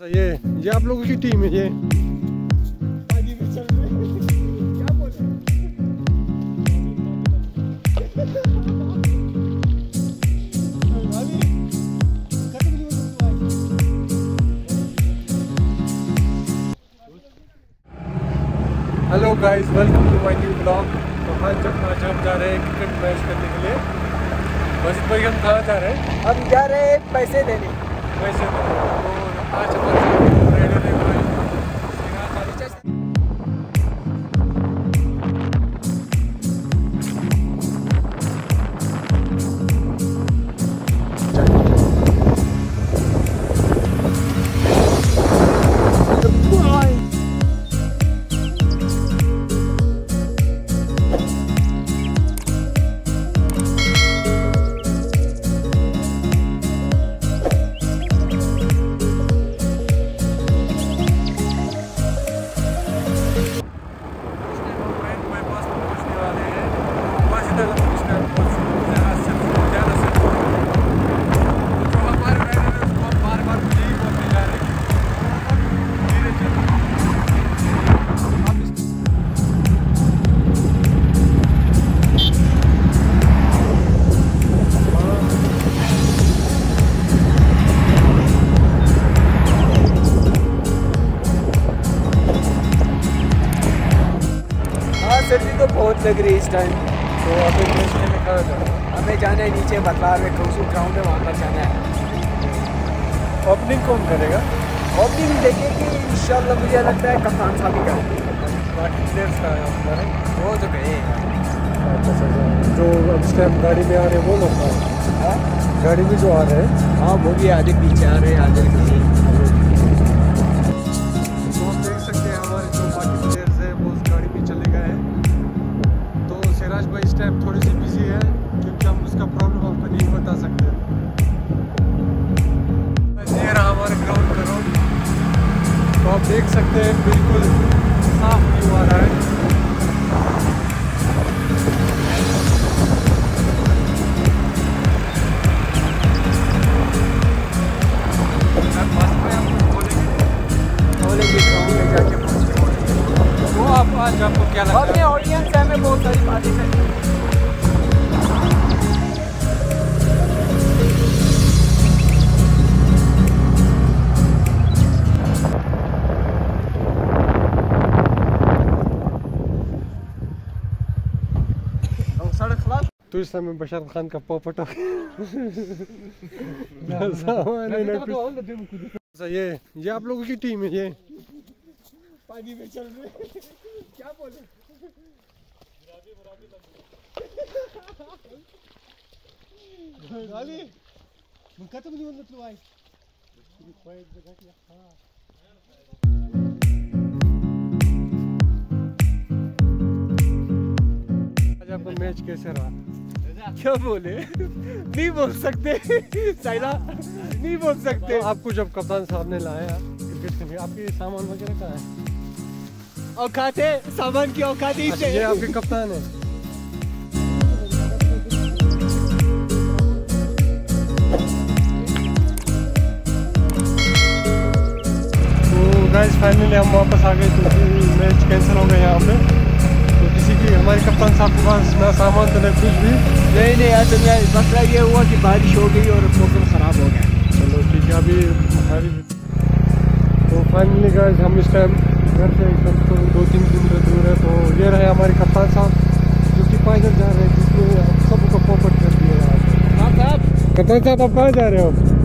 ये ये आप लोगों की टीम है ये। Hello guys welcome to my new blog तो आज आज हम जा रहे हैं क्रिकेट मैच करने के लिए। मस्जिद भाई हम कहाँ जा रहे हैं? हम जा रहे हैं पैसे देने। वैसे तो आज हमारे सर्दी तो बहुत लग रही है इस टाइम तो अभी जा हमें जाना है नीचे बतलार में कौशल ग्राउंड है वहाँ पर जाना है. ओपनिंग कौन करेगा? ओपनिंग देखेंगे इंशाल्लाह मुझे लगता है कप्तान साहब ही प्लेयर्स का वो तो गए अच्छा अच्छा अच्छा। जो अब इस टाइम गाड़ी में आ रहे हैं वो लोग हैं? गाड़ी में जो आ रहे हैं। हाँ वो भी आगे पीछे आ रहे हैं आगे पीछे. तो भाई इस टाइम थोड़ी सी बिज़ी है, क्योंकि हम उसका प्रॉब्लम आपको नहीं बता सकते। हमारे ग्राउंड तो आप देख सकते हैं, बिल्कुल साफ़ व्यू आ रहा है। तो इस समय बशर खान का पॉपट हो है ये ये आप लोगों की टीम है ये पानी में चल रहे क्या बोले? गाली। मग का तुम्ही म्हणलं तू आहे आज आपका मैच कैसे रहा? क्या बोले? नहीं बोल सकते। साइना नहीं बोल सकते। तो आपको जब कप्तान साहब ने लाया क्रिकेट के लिए आपके सामान वगैरह कहाँ है? औकात है सामान की औकात ही अच्छा, ये आपके कप्तान है। तो गाइस फाइनली हम वापस आ गए क्योंकि मैच कैंसिल हो गया यहाँ पे। कप्तान साहब के पास ना सामान तो नहीं कुछ भी। नहीं नहीं असल में मसला ये हुआ कि बारिश हो गई और मौसम खराब हो गया। चलो ठीक है अभी हमारी तो फाइनली गाइस हम इस टाइम घर से से कम दो तीन किलोमीटर दूर है तो ये रहे हमारे कप्तान साहब जो कि पैदल जा रहे हैं हम सबको पोपट कर दिया यार हाँ कप्तान साहब आप कहाँ जा रहे हो?